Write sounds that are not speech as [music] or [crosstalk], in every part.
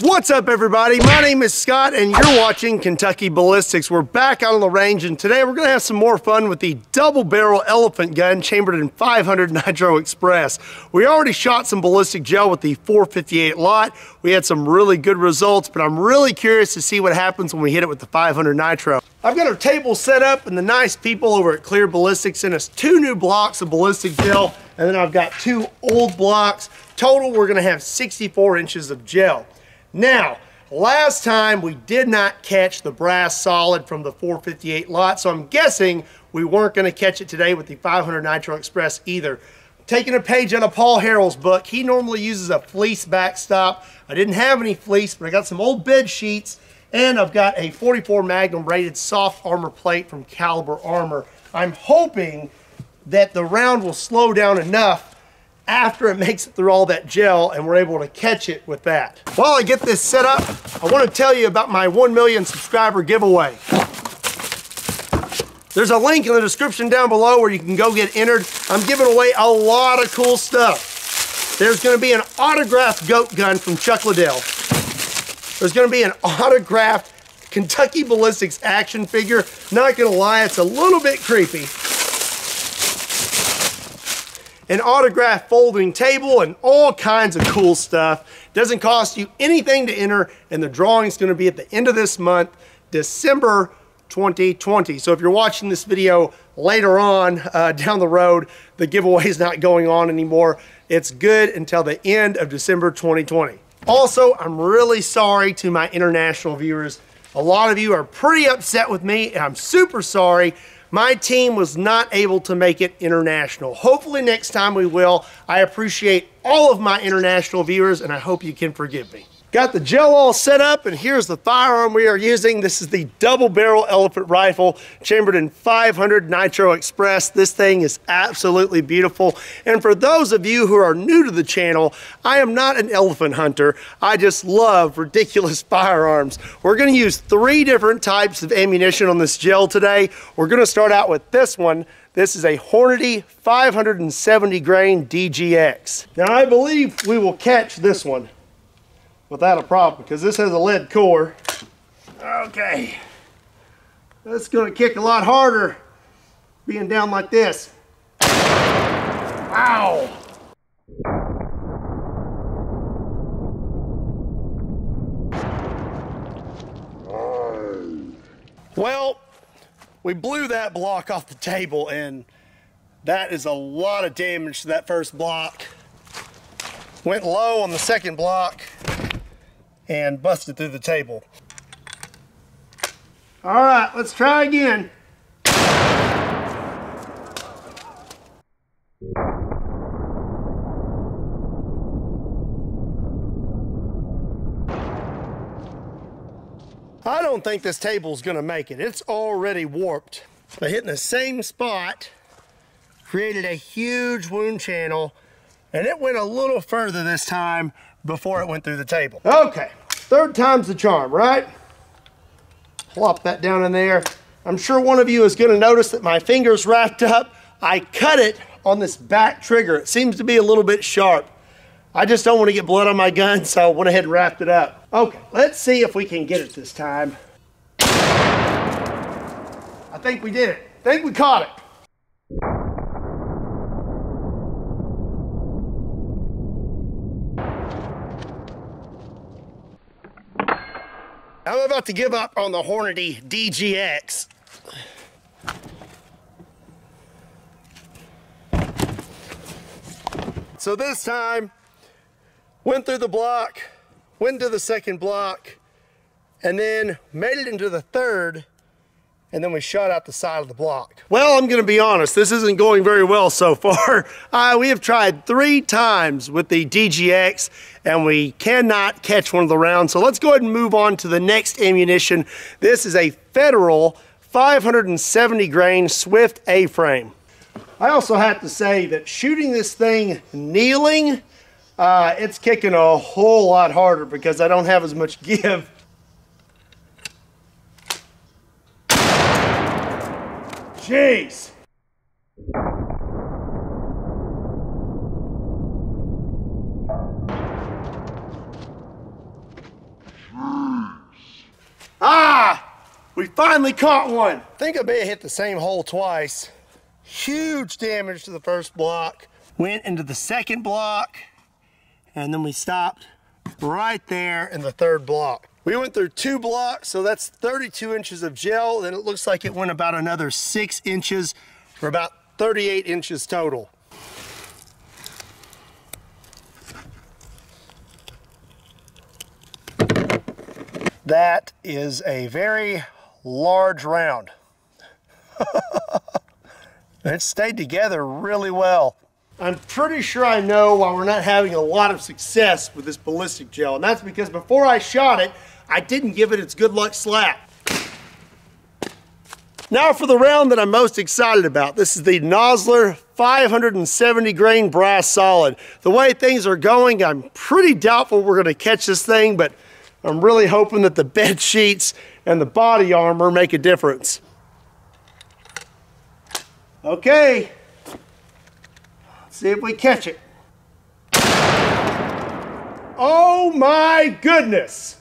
What's up everybody? My name is Scott and you're watching Kentucky Ballistics. We're back out on the range and today we're gonna have some more fun with the double barrel elephant gun chambered in 500 Nitro Express. We already shot some ballistic gel with the 458 Lott. We had some really good results, but I'm really curious to see what happens when we hit it with the 500 Nitro. I've got our table set up and the nice people over at Clear Ballistics sent us two new blocks of ballistic gel and then I've got two old blocks. Total, we're gonna have 64 inches of gel. Now, last time we did not catch the brass solid from the 458 Lott, so I'm guessing we weren't going to catch it today with the 500 Nitro Express either. Taking a page out of Paul Harrell's book, he normally uses a fleece backstop. I didn't have any fleece, but I got some old bed sheets, and I've got a 44 Magnum rated soft armor plate from Caliber Armor. I'm hoping that the round will slow down enough after it makes it through all that gel and we're able to catch it with that. While I get this set up, I want to tell you about my 1 million subscriber giveaway. There's a link in the description down below where you can go get entered. I'm giving away a lot of cool stuff. There's going to be an autographed goat gun from Chuck Liddell. There's going to be an autographed Kentucky Ballistics action figure. Not to lie, it's a little bit creepy an autograph folding table, and all kinds of cool stuff. Doesn't cost you anything to enter, and the drawing is going to be at the end of this month, December 2020. So if you're watching this video later on uh, [laughs] down the road, the giveaway is not going on anymore. It's good until the end of December 2020. Also, I'm really sorry to my international viewers. A lot of you are pretty upset with me, and I'm super sorry. My team was not able to make it international. Hopefully next time we will. I appreciate all of my international viewers and I hope you can forgive me. Got the gel all set up and here's the firearm we are using. This is the double barrel elephant rifle chambered in 500 Nitro Express. This thing is absolutely beautiful. And for those of you who are new to the channel, I am not an elephant hunter. I just love ridiculous [laughs] firearms. We're gonna use three different types of ammunition on this gel today. We're gonna start out with this one. This is a Hornady 570 grain DGX. Now I believe we will catch this one without a problem because this has a lead core. Okay. That's going to kick a lot harder being down like this. Wow. Well, we blew that block off the table and that is a lot of damage to that first block. Went low on the second block and busted through the table. All right, let's try again. I don't think this table's gonna make it. It's already warped. By hitting the same spot, created a huge wound channel, and it went a little further this time before it went through the table. Okay, third time's the charm, right? Plop that down in there. I'm sure one of you is gonna notice that my finger's wrapped up. I cut it on this back trigger. It seems to be a little bit sharp. I just don't want to get blood on my gun, so I went ahead and wrapped it up. Okay, let's see if we can get it this time. I think we did it. I think we caught it. I'm about to give up on the Hornady DGX. So this time, went through the block, went to the second block, and then made it into the third, and then we shot out the side of the block. Well, I'm gonna be honest, this isn't going very well so far. [laughs] Uh, we have tried three times with the DGX and we cannot catch one of the rounds. So let's go ahead and move on to the next ammunition. This is a Federal 570 grain Swift A-frame. I also have to say that shooting this thing kneeling, uh, it's kicking a whole lot harder because I don't have as much [laughs] give Jeez! Ah! We finally caught one! Think I may have hit the same hole twice. Huge damage to the first block. Went into the second block, and then we stopped right there in the third block. We went through two blocks, so that's 32 inches of gel, and it looks like it went about another six inches for about 38 inches total. That is a very large round. [laughs] it stayed together really well. I'm pretty sure I know why we're not having a lot of success with this ballistic gel, and that's because before I shot it, I didn't give it its good luck slap. Now for the round that I'm most excited about. This is the Nosler 570 grain brass solid. The way things are going, I'm pretty doubtful we're gonna catch this thing, but I'm really hoping that the bed sheets and the body armor make a difference. Okay, see if we catch it. Oh my goodness!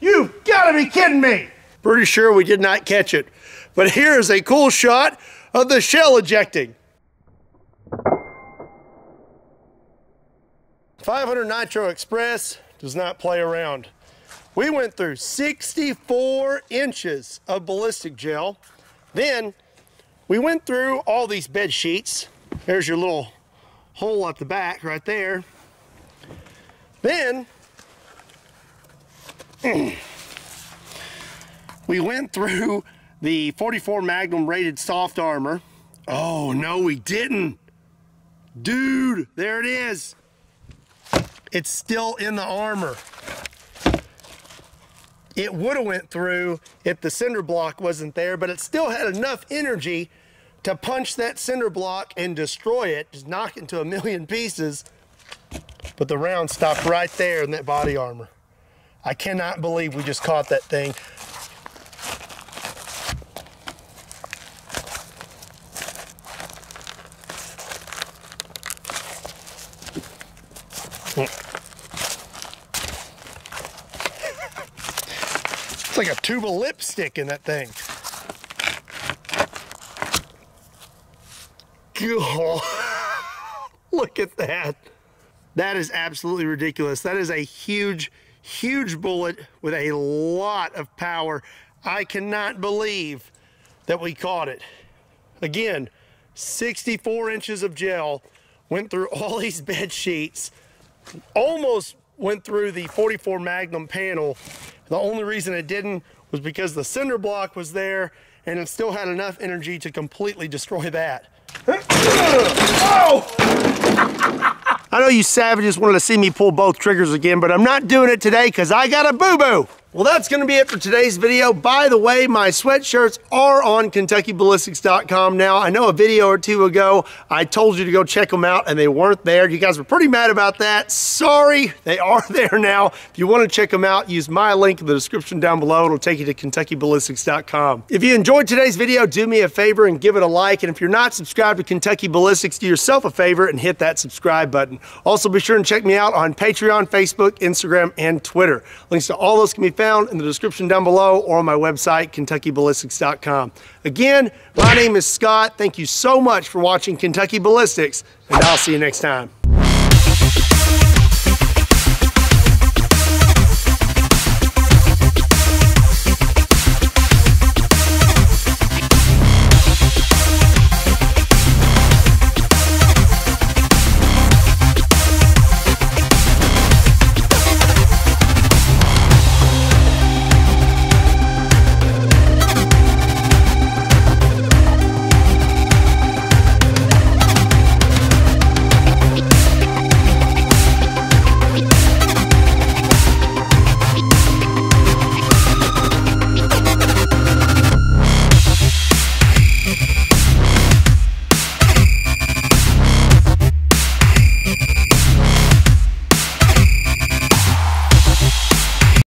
You've got to be kidding me! Pretty sure we did not catch it. But here is a cool shot of the shell ejecting. 500 Nitro Express does not play around. We went through 64 inches of ballistic gel. Then we went through all these bed sheets. There's your little hole at the back right there. Then [clears throat] we went through the 44 Magnum rated soft armor. Oh, no, we didn't. Dude, there it is. It's still in the armor. It would have went through if the cinder block wasn't there, but it still had enough energy to punch that cinder block and destroy it, just knock it into a million pieces. But the round stopped right there in that body armor. I cannot believe we just caught that thing. Like a tube of lipstick in that thing. [laughs] Look at that. That is absolutely ridiculous. That is a huge, huge bullet with a lot of power. I cannot believe that we caught it. Again, 64 inches of gel, went through all [laughs] these bed sheets, almost went through the 44 Magnum panel. The only reason it didn't was because the cinder block was there and it still had enough energy to completely destroy that. oh! [laughs] I know you savages wanted to see me pull both triggers again, but I'm not doing it today because I got a boo-boo. Well, that's going to be it for today's video. By the way, my sweatshirts are on KentuckyBallistics.com now. I know a video or two ago, I told you to go check them out and they weren't there. You guys were pretty mad about that. Sorry, they [laughs] are there now. If you want to check them out, use my link in the description down below. It'll take you to KentuckyBallistics.com. If you enjoyed today's video, do me a favor and give it a like. And if you're not subscribed to Kentucky Ballistics, do yourself a favor and hit that subscribe button. Also, be sure and check me out on Patreon, Facebook, Instagram, and Twitter. Links to all those can be found in the description down below or on my website, KentuckyBallistics.com. Again, my name is Scott. Thank you so much for watching Kentucky Ballistics, and I'll see you next time.